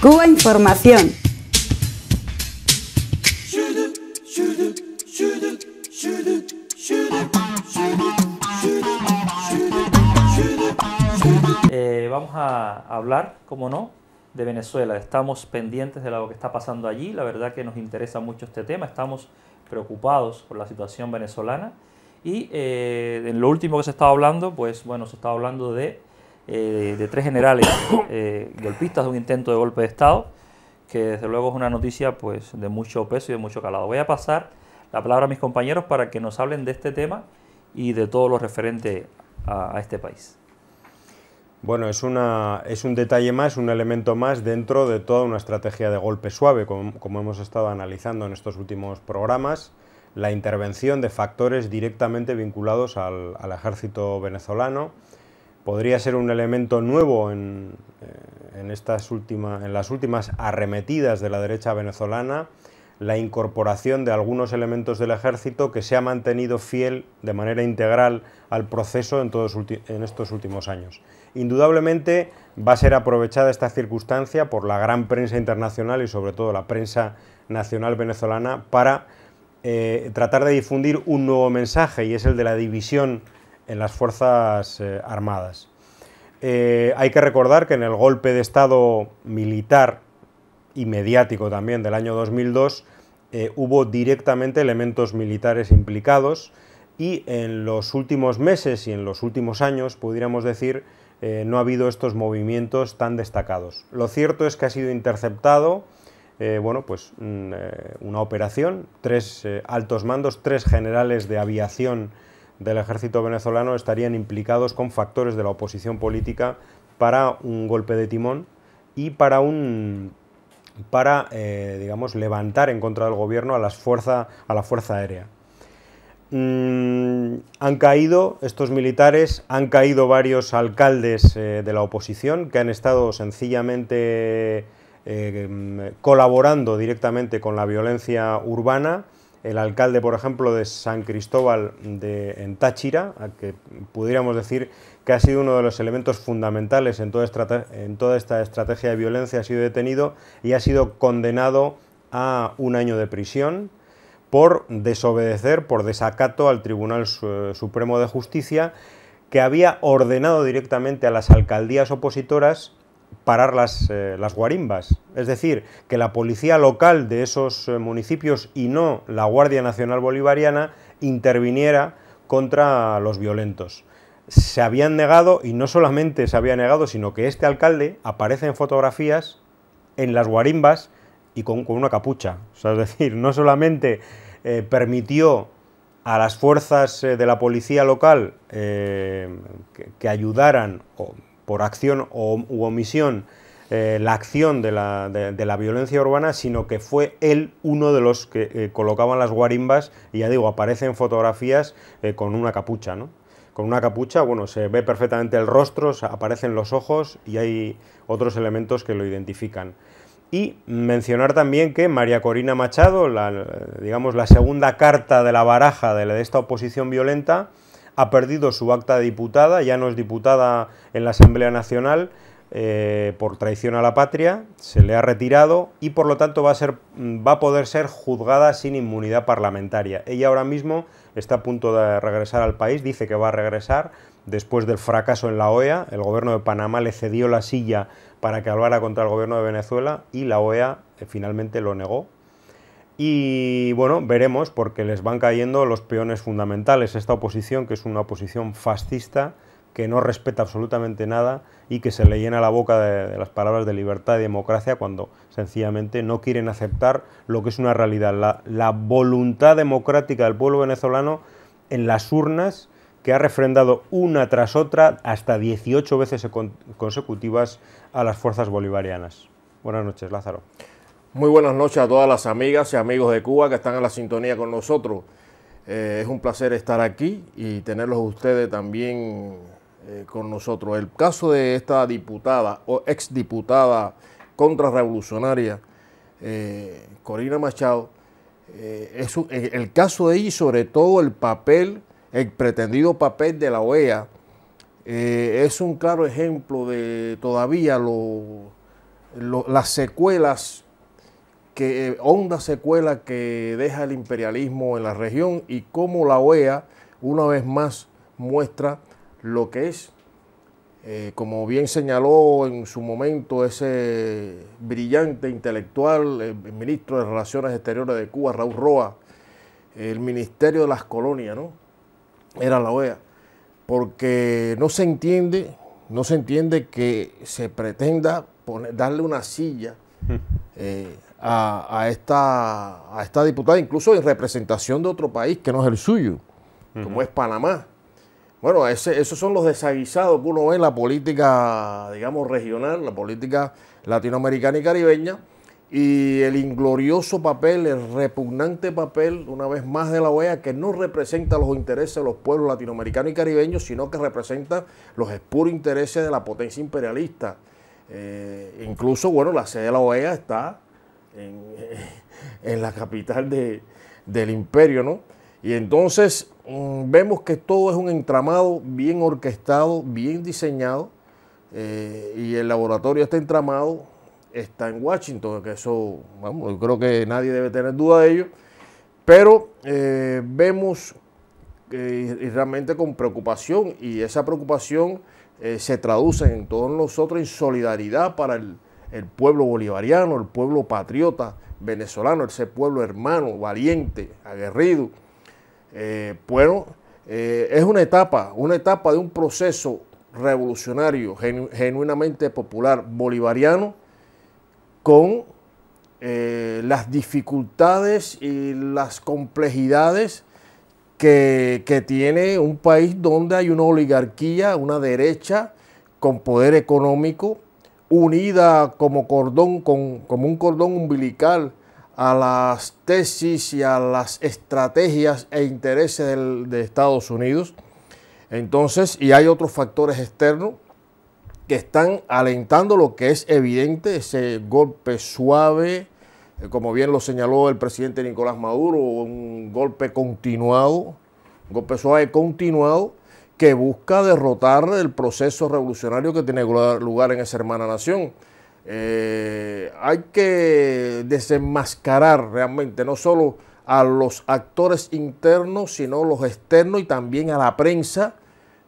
Cuba Información. Eh, vamos a hablar, como no, de Venezuela. Estamos pendientes de lo que está pasando allí. La verdad que nos interesa mucho este tema. Estamos preocupados por la situación venezolana. Y eh, en lo último que se estaba hablando, pues bueno, se estaba hablando de, eh, de tres generales eh, golpistas de un intento de golpe de Estado, que desde luego es una noticia pues de mucho peso y de mucho calado. Voy a pasar la palabra a mis compañeros para que nos hablen de este tema y de todo lo referente a, a este país. Bueno, es, una, es un detalle más, un elemento más dentro de toda una estrategia de golpe suave, como, como hemos estado analizando en estos últimos programas, la intervención de factores directamente vinculados al, al ejército venezolano. Podría ser un elemento nuevo en, eh, estas últimas, en las últimas arremetidas de la derecha venezolana, la incorporación de algunos elementos del ejército que se ha mantenido fiel de manera integral al proceso en, todos, estos últimos años. Indudablemente va a ser aprovechada esta circunstancia por la gran prensa internacional y sobre todo la prensa nacional venezolana para eh, tratar de difundir un nuevo mensaje y es el de la división en las Fuerzas eh, Armadas. Eh, hay que recordar que en el golpe de Estado militar y mediático también del año 2002 eh, hubo directamente elementos militares implicados y en los últimos meses y en los últimos años, pudiéramos decir, no ha habido estos movimientos tan destacados. Lo cierto es que ha sido interceptado bueno, pues, mm, una operación, tres altos mandos, tres generales de aviación del ejército venezolano estarían implicados con factores de la oposición política para un golpe de timón y para un para digamos levantar en contra del gobierno a, las fuerza, a la fuerza aérea. Mm, han caído estos militares, han caído varios alcaldes eh, de la oposición que han estado sencillamente eh, colaborando directamente con la violencia urbana. El alcalde, por ejemplo, de San Cristóbal de, en Táchira, que pudiéramos decir que ha sido uno de los elementos fundamentales en toda, en toda esta estrategia de violencia, ha sido detenido y ha sido condenado a un año de prisión por desobedecer, por desacato al Tribunal Supremo de Justicia, que había ordenado directamente a las alcaldías opositoras parar las, eh, las, guarimbas. Es decir, que la policía local de esos eh, municipios y no la Guardia Nacional Bolivariana interviniera contra los violentos. Se habían negado, y no solamente se había negado, sino que este alcalde aparece en fotografías en las guarimbas y con, con una capucha. Es decir, no solamente eh, permitió a las fuerzas de la policía local que, ayudaran por acción o, u omisión eh, la acción de la, de, la, violencia urbana, sino que fue él uno de los que eh, colocaban las guarimbas y ya digo, aparece en fotografías eh, con una capucha, ¿no? Con una capucha, bueno, se ve perfectamente el rostro, aparecen los ojos y hay otros elementos que lo identifican. Y mencionar también que María Corina Machado, la, digamos la segunda carta de la baraja de esta oposición violenta, ha perdido su acta de diputada, ya no es diputada en la Asamblea Nacional eh, por traición a la patria, se le ha retirado y por lo tanto va a, ser, va a poder ser juzgada sin inmunidad parlamentaria. Ella ahora mismo está a punto de regresar al país, dice que va a regresar después del fracaso en la OEA, el gobierno de Panamá le cedió la silla para que hablara contra el gobierno de Venezuela y la OEA eh, finalmente lo negó. Y bueno, veremos porque les van cayendo los peones fundamentales. Esta oposición, que es una oposición fascista, que no respeta absolutamente nada y que se le llena la boca de, las palabras de libertad y democracia cuando sencillamente no quieren aceptar lo que es una realidad, la, la voluntad democrática del pueblo venezolano en las urnas que ha refrendado una tras otra hasta 18 veces consecutivas a las fuerzas bolivarianas. Buenas noches, Lázaro. Muy buenas noches a todas las amigas y amigos de Cuba que están en la sintonía con nosotros. Eh, es un placer estar aquí y tenerlos ustedes también eh, con nosotros. El caso de esta diputada o exdiputada contrarrevolucionaria, eh, Corina Machado, el caso de ella y sobre todo el papel el pretendido papel de la OEA es un claro ejemplo de todavía las secuelas, que, hondas secuelas que deja el imperialismo en la región y cómo la OEA una vez más muestra lo que es eh, como bien señaló en su momento ese brillante intelectual, el ministro de Relaciones Exteriores de Cuba, Raúl Roa, el Ministerio de las Colonias, ¿no? Era la OEA, porque no se entiende, no se entiende que se pretenda darle una silla eh, a, esta, a esta diputada, incluso en representación de otro país que no es el suyo, como es Panamá. Bueno, esos son los desaguisados que uno ve en la política, digamos, regional, la política latinoamericana y caribeña, y el inglorioso papel, el repugnante papel, una vez más, de la OEA, que no representa los intereses de los pueblos latinoamericanos y caribeños, sino que representa los puros intereses de la potencia imperialista. Eh, incluso, bueno, la sede de la OEA está en, la capital del imperio, ¿no? Y entonces mm, vemos que todo es un entramado bien orquestado, bien diseñado, eh, y el laboratorio está entramado, está en Washington, que eso, vamos, yo creo que nadie debe tener duda de ello, pero eh, vemos eh, realmente con preocupación, y esa preocupación se traduce en todos nosotros en solidaridad para el, el pueblo bolivariano, el pueblo patriota venezolano, ese pueblo hermano, valiente, aguerrido, eh, bueno, eh, es una etapa, una etapa de un proceso revolucionario, genuinamente popular, bolivariano, con eh, las dificultades y las complejidades que, tiene un país donde hay una oligarquía, una derecha con poder económico, unida como cordón, con, como un cordón umbilical a las tesis y a las estrategias e intereses de Estados Unidos. Entonces, y hay otros factores externos que están alentando lo que es evidente, ese golpe suave, eh, como bien lo señaló el presidente Nicolás Maduro, un golpe continuado, un golpe suave continuado que busca derrotar el proceso revolucionario que tiene lugar en esa hermana nación. Eh, hay que desenmascarar realmente no solo a los actores internos, sino los externos y también a la prensa,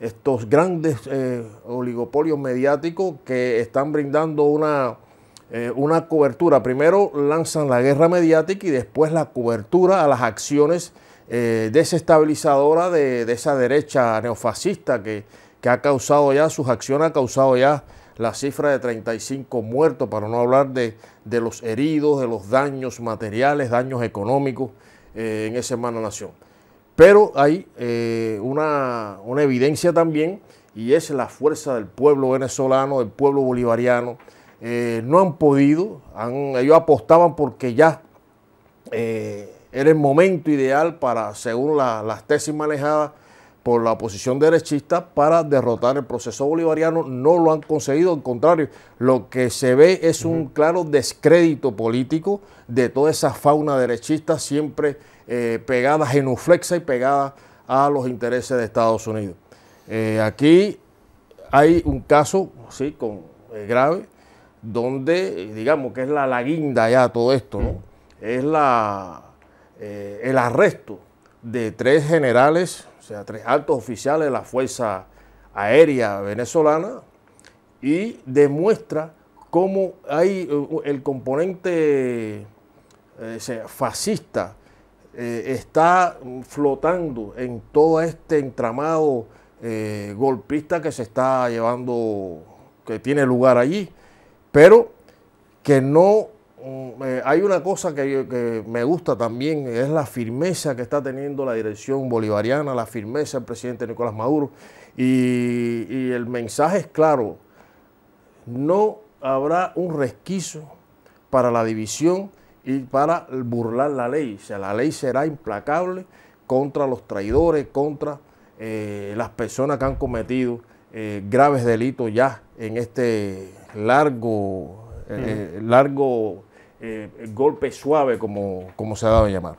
estos grandes eh, oligopolios mediáticos que están brindando una, eh, una cobertura. Primero lanzan la guerra mediática y después la cobertura a las acciones desestabilizadoras de, esa derecha neofascista que, ha causado ya, sus acciones ha causado ya la cifra de 35 muertos, para no hablar de, los heridos, de los daños materiales, daños económicos eh, en esa hermana nación. Pero hay eh, una, evidencia también y es la fuerza del pueblo venezolano, del pueblo bolivariano. Eh, no han podido, ellos apostaban porque ya era el momento ideal para, según las tesis manejadas, por la oposición derechista para derrotar el proceso bolivariano. No lo han conseguido, al contrario, lo que se ve es un claro descrédito político de toda esa fauna derechista siempre eh, pegada, genuflexa y pegada a los intereses de Estados Unidos. Eh, aquí hay un caso, sí, con, eh, grave, donde digamos que es la, la guinda ya todo esto, ¿no? Es la, el arresto de tres generales o sea, tres altos oficiales de la Fuerza Aérea Venezolana, y demuestra cómo hay uh, el componente eh, fascista eh, está flotando en todo este entramado eh, golpista que se está llevando, que tiene lugar allí, pero que no eh, hay una cosa que, me gusta también, es la firmeza que está teniendo la dirección bolivariana, la firmeza del presidente Nicolás Maduro. Y, el mensaje es claro, no habrá un resquicio para la división y para burlar la ley. O sea, la ley será implacable contra los traidores, contra eh, las personas que han cometido eh, graves delitos ya en este largo, largo eh, golpe suave, como, como se ha dado a llamar.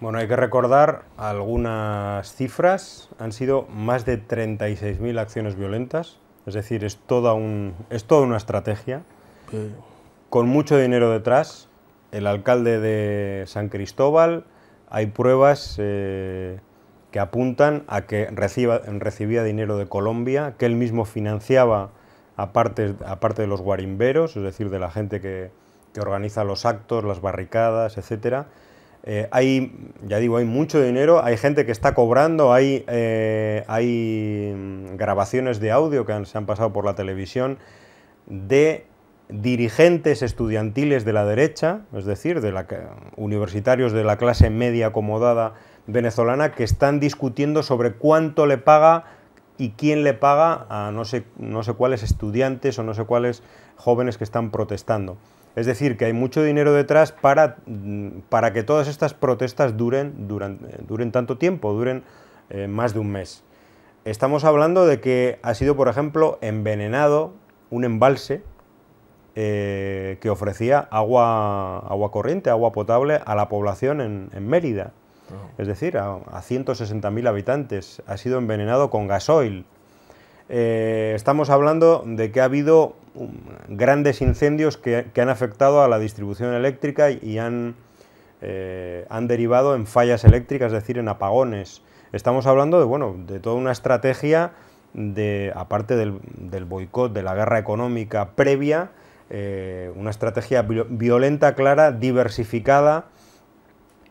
Bueno, hay que recordar algunas cifras. Han sido más de 36.000 acciones violentas. Es decir, es toda, un, es toda una estrategia. con mucho dinero detrás. El alcalde de San Cristóbal, hay pruebas eh, que apuntan a que recibía dinero de Colombia, que él mismo financiaba aparte, aparte de los guarimberos, es decir, de la gente que, organiza los actos, las barricadas, etcétera. Eh, hay, ya digo, hay mucho dinero, hay gente que está cobrando, hay, eh, mm, grabaciones de audio que se han pasado por la televisión de dirigentes estudiantiles de la derecha, es decir, de la, universitarios de la clase media acomodada venezolana, que están discutiendo sobre cuánto le paga y quién le paga a no sé, no sé cuáles estudiantes o no sé cuáles jóvenes que están protestando. Es decir, que hay mucho dinero detrás para, para que todas estas protestas duren, duran, duren tanto tiempo, duren eh, más de un mes. Estamos hablando de que ha sido, por ejemplo, envenenado un embalse eh, que ofrecía agua, agua corriente, agua potable a la población en Mérida es decir, a, 160.000 habitantes. Ha sido envenenado con gasoil. Eh, estamos hablando de que ha habido grandes incendios que, han afectado a la distribución eléctrica y han, eh, han derivado en fallas eléctricas, es decir, en apagones. Estamos hablando de, bueno, de toda una estrategia, de, aparte del, boicot, de la guerra económica previa, eh, una estrategia violenta, clara, diversificada,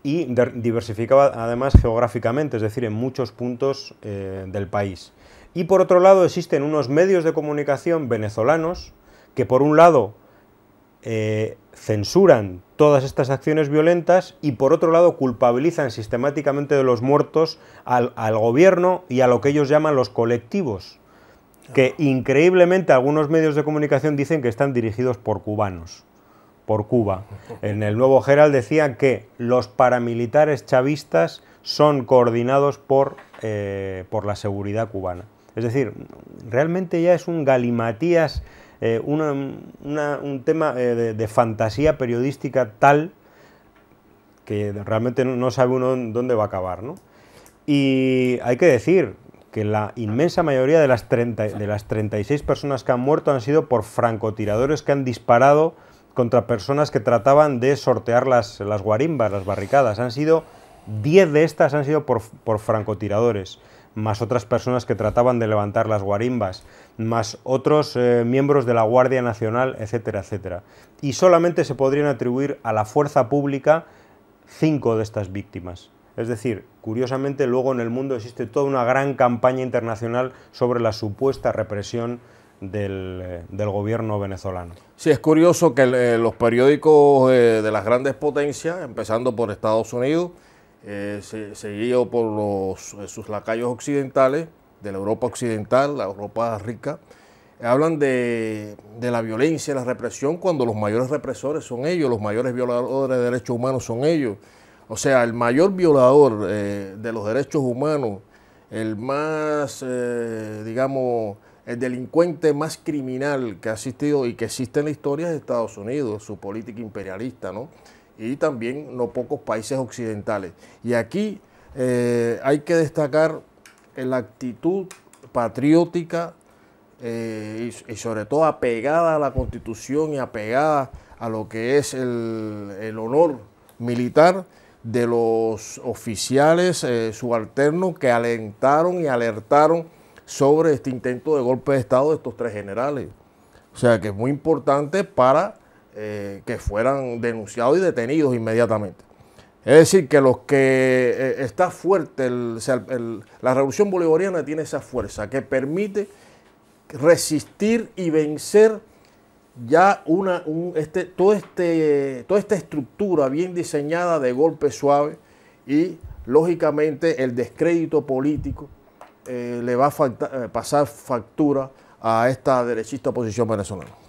y diversificaba además geográficamente, es decir, en muchos puntos eh, del país. Y por otro lado existen unos medios de comunicación venezolanos que por un lado eh, censuran todas estas acciones violentas y por otro lado culpabilizan sistemáticamente de los muertos al, al gobierno y a lo que ellos llaman los colectivos, que increíblemente algunos medios de comunicación dicen que están dirigidos por cubanos por Cuba. En el Nuevo Herald decían que los paramilitares chavistas son coordinados por, eh, por la seguridad cubana. Es decir, realmente ya es un galimatías, eh, un tema eh, de, fantasía periodística tal que realmente no, sabe uno dónde va a acabar. ¿no? Y hay que decir que la inmensa mayoría de las, 30, de las 36 personas que han muerto han sido por francotiradores que han disparado contra personas que trataban de sortear las, guarimbas, las barricadas. Han sido 10 de estas han sido por, francotiradores, más otras personas que trataban de levantar las guarimbas, más otros eh, miembros de la Guardia Nacional, etcétera, etcétera. Y solamente se podrían atribuir a la fuerza pública cinco de estas víctimas. Es decir, curiosamente luego en el mundo existe toda una gran campaña internacional sobre la supuesta represión del, gobierno venezolano. Sí, es curioso que eh, los periódicos eh, de las grandes potencias, empezando por Estados Unidos, eh, seguido por los, sus lacayos occidentales, de la Europa occidental, la Europa rica, hablan de, de, la violencia la represión cuando los mayores represores son ellos, los mayores violadores de derechos humanos son ellos. O sea, el mayor violador de los derechos humanos, el más, digamos, el delincuente más criminal que ha existido y que existe en la historia de Estados Unidos, su política imperialista, ¿no? Y también no pocos países occidentales. Y aquí eh, hay que destacar la actitud patriótica eh, y, sobre todo apegada a la constitución y apegada a lo que es el, honor militar de los oficiales eh, subalternos que alentaron y alertaron sobre este intento de golpe de Estado de estos tres generales. O sea que es muy importante para eh, que fueran denunciados y detenidos inmediatamente. Es decir, que los que eh, está fuerte, la revolución bolivariana tiene esa fuerza que permite resistir y vencer ya una, este, todo este, toda esta estructura bien diseñada de golpe suave y lógicamente el descrédito político eh, le va a pasar factura a esta derechista oposición venezolana.